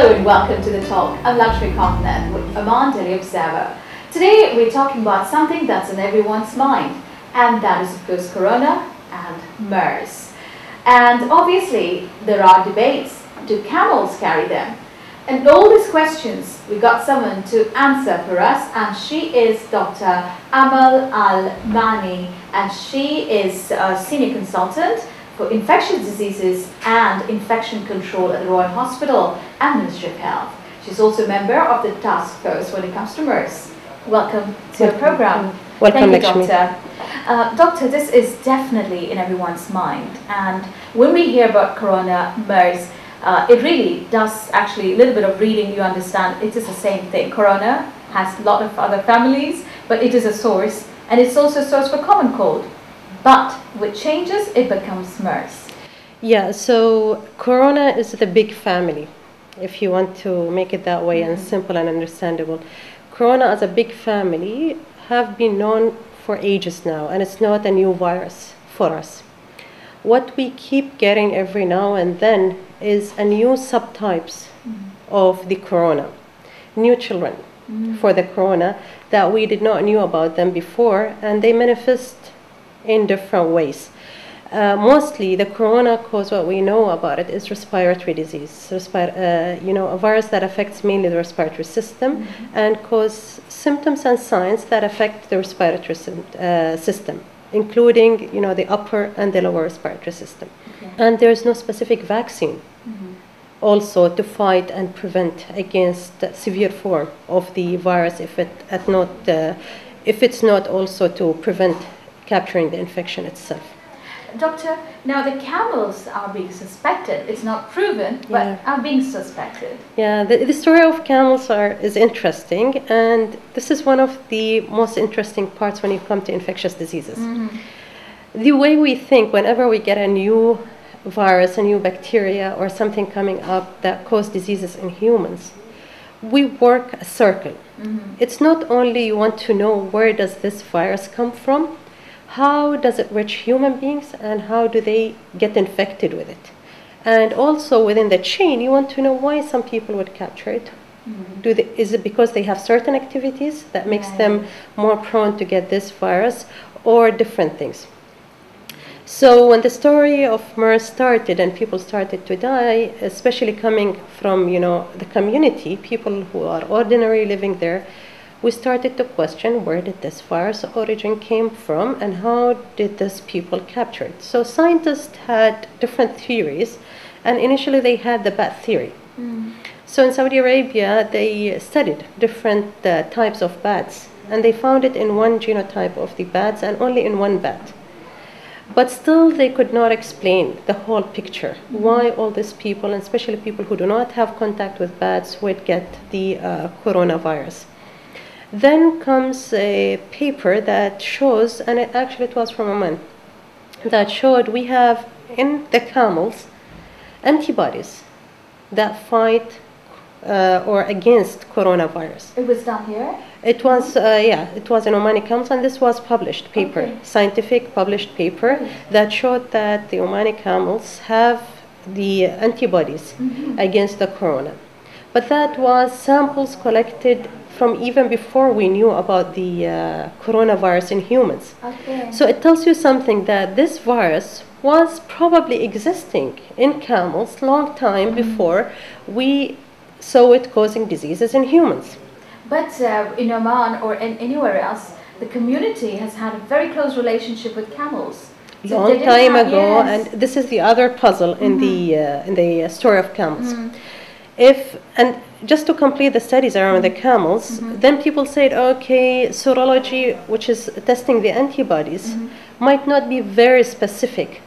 Hello and welcome to the talk. I'm Lakshmi Kothaneth with Oman Daily Observer. Today we're talking about something that's on everyone's mind, and that is of course Corona and MERS. And obviously there are debates. Do camels carry them? And all these questions, we got someone to answer for us, and she is Dr. Amal Al Mani, and she is a senior consultant for infectious diseases and infection control at the Royal Hospital and Ministry of Health. She's also a member of the task force when it comes to MERS. Welcome to the program. Welcome, Thank you, Doctor. Uh, doctor, this is definitely in everyone's mind. And when we hear about corona, MERS, uh, it really does actually, a little bit of reading, you understand it is the same thing. Corona has a lot of other families, but it is a source, and it's also a source for common cold. But with changes, it becomes MERS. Yeah, so Corona is the big family, if you want to make it that way and mm-hmm. simple and understandable. Corona as a big family have been known for ages now, and it's not a new virus for us. What we keep getting every now and then is a new subtypes mm-hmm. of the corona, new children mm-hmm. for the corona that we did not knew about them before, and they manifest in different ways. Uh, mostly, the corona cause what we know about it is respiratory disease. Respi- uh, you know, a virus that affects mainly the respiratory system and cause symptoms and signs that affect the respiratory uh, system, including you know the upper and the lower respiratory system. And there is no specific vaccine also to fight and prevent against the severe form of the virus if it at not uh, if it's not also to prevent capturing the infection itself. Doctor, now the camels are being suspected. It's not proven, but Yeah. are being suspected. Yeah, the, the story of camels are, is interesting, and this is one of the most interesting parts when you come to infectious diseases. Mm-hmm. The way we think whenever we get a new virus, a new bacteria, or something coming up that cause diseases in humans, we work a circle. Mm-hmm. It's not only you want to know where does this virus come from, how does it reach human beings, and how do they get infected with it. And also within the chain, you want to know why some people would capture it. Mm-hmm. Do they, is it because they have certain activities that makes them more prone to get this virus, or different things? So when the story of MERS started and people started to die, especially coming from you know the community, people who are ordinary living there, we started to question where did this virus origin came from and how did this people capture it. So scientists had different theories, and initially they had the bat theory. So in Saudi Arabia, they studied different uh, types of bats, and they found it in one genotype of the bats and only in one bat. But still, they could not explain the whole picture. Why all these people, and especially people who do not have contact with bats, would get the uh, coronavirus. Then comes a paper that shows, and it actually it was from Oman, that showed we have in the camels antibodies that fight uh, or against coronavirus. It was done here. It was, uh, yeah, it was in Omani camels, and this was published paper, Okay. scientific published paper that showed that the Omani camels have the antibodies against the corona. But that was samples collected from even before we knew about the uh, coronavirus in humans. Okay. So it tells you something that this virus was probably existing in camels long time before we saw it causing diseases in humans. But uh, in Oman or in anywhere else, the community has had a very close relationship with camels. So long time ago, and this is the other puzzle in the uh, in the story of camels. If and just to complete the studies around the mm-hmm. camels, mm-hmm. then people said, okay, serology, which is testing the antibodies, mm-hmm. might not be very specific.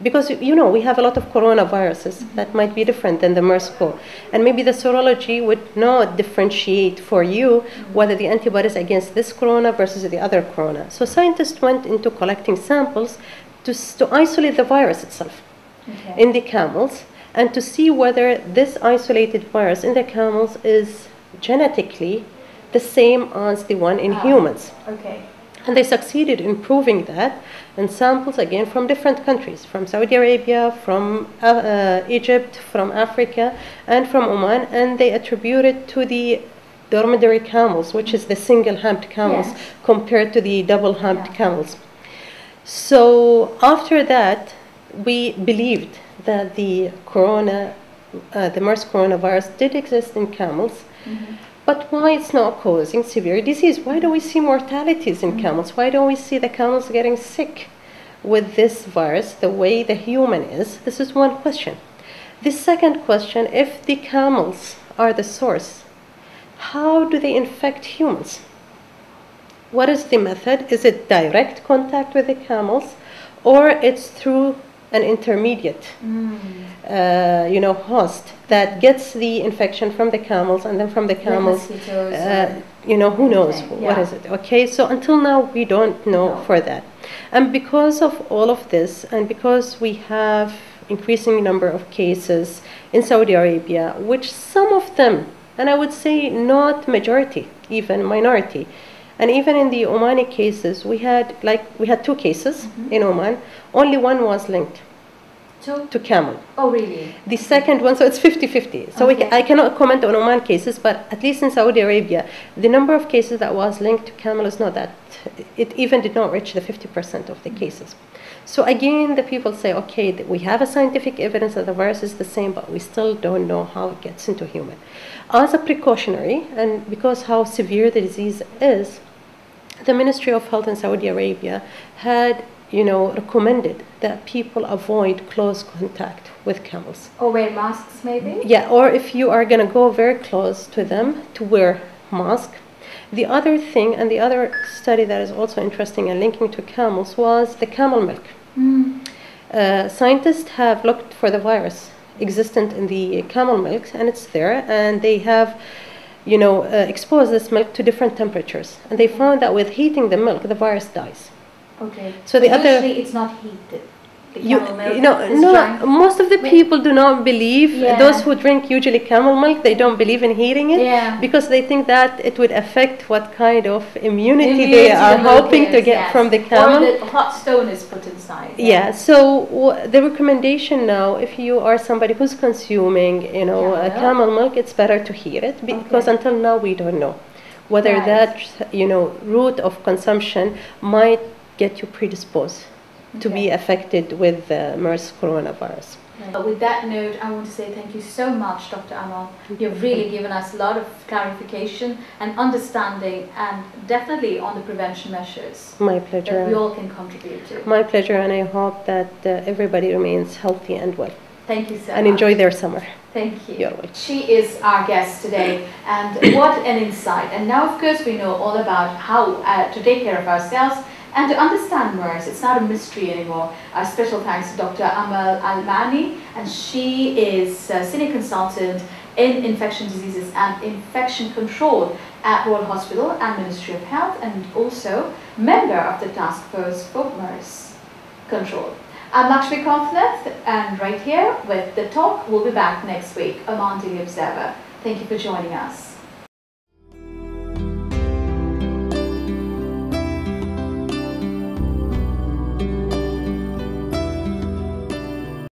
Because you know we have a lot of coronaviruses that might be different than the MERS-CoV, and maybe the serology would not differentiate for you whether the antibodies against this corona versus the other corona. So scientists went into collecting samples to, to isolate the virus itself Okay. in the camels and to see whether this isolated virus in the camels is genetically the same as the one in Ah. humans. Okay. And they succeeded in proving that in samples, again, from different countries, from Saudi Arabia, from uh, uh, Egypt, from Africa, and from Oman, and they attribute it to the dromedary camels, which is the single-humped camels, compared to the double-humped Yeah. camels. So after that, we believed that the corona, uh, the MERS coronavirus did exist in camels, but why it's not causing severe disease? Why do we see mortalities in camels? Why don't we see the camels getting sick with this virus the way the human is? This is one question. The second question if the camels are the source, how do they infect humans? What is the method? Is it direct contact with the camels or it's through an intermediate? uh, you know, host that gets the infection from the camels and then from the camels, uh, you know, who knows anything, what yeah. is it? Okay, so until now we don't know No. for that, and because of all of this, and because we have increasing number of cases in Saudi Arabia, which some of them, and I would say not majority, even minority. And even in the Omani cases, we had like we had two cases Mm-hmm. in Oman. Only one was linked Two? to camel. Oh, really? The second one, so it's 50-50. So Okay. I cannot comment on Oman cases, but at least in Saudi Arabia, the number of cases that was linked to camel is not that, it even did not reach the 50% of the cases. So again, the people say, okay, th- we have a scientific evidence that the virus is the same, but we still don't know how it gets into human. As a precautionary, and because how severe the disease is, the Ministry of Health in Saudi Arabia had, you know, recommended that people avoid close contact with camels. Or wear masks, maybe? Yeah, or if you are going to go very close to them, to wear mask. The other thing, and the other study that is also interesting and linking to camels was the camel milk. Uh, scientists have looked for the virus existent in the camel milk, and it's there, and they have, you know, uh, exposed this milk to different temperatures, and they found that with heating the milk, the virus dies. Okay. So the But other- Usually it's not heated. You, you know, is no, most of the people do not believe, Yeah. those who drink usually camel milk, they don't believe in heating it Yeah. because they think that it would affect what kind of immunity, Immunity they are hoping to get yes. from the camel. Or the hot stone is put inside. Yeah, so w- the recommendation now, if you are somebody who's consuming, you know, Camel uh, milk. camel milk, it's better to heat it because Okay. until now we don't know whether Right. that, you know, route of consumption might get you predisposed to be affected with the MERS coronavirus. But with that note, I want to say thank you so much, Dr. Amal. You've really given us a lot of clarification and understanding, and definitely on the prevention measures My that we pleasure. all can contribute to. My pleasure, and I hope that uh, everybody remains healthy and well Thank you so and much. enjoy their summer. Thank you. You're welcome. She is our guest today, and what an insight. And now, of course, we know all about how uh, to take care of ourselves and to understand MERS. It's not a mystery anymore. Our special thanks to Dr. Amal Almani, and she is a senior consultant in infection diseases and infection control at Royal Hospital and Ministry of Health, and also member of the task force for MERS control. I'm Lakshmi Kothaneth, and right here with The Talk, we'll be back next week on Daily Observer. Thank you for joining us.